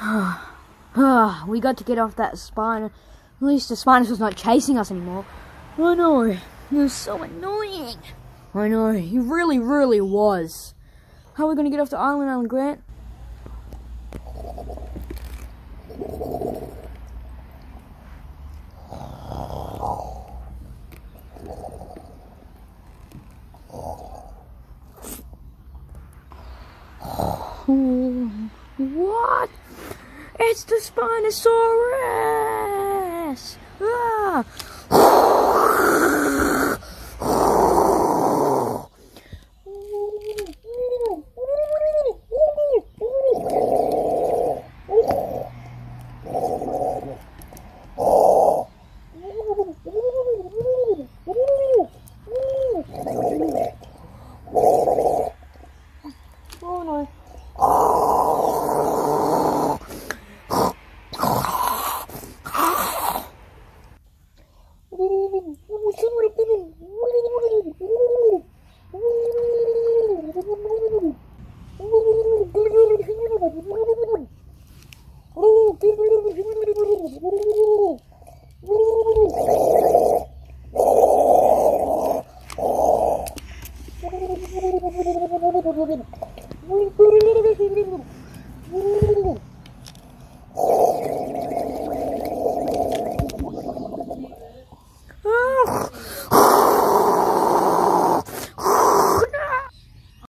Ah, we got to get off that spine. At least the Spinus was not chasing us anymore. I know. It was so annoying. I know. He really, really was. How are we going to get off the island, Alan Grant? What? It's the Spinosaurus! Ah! Oh no. Woo!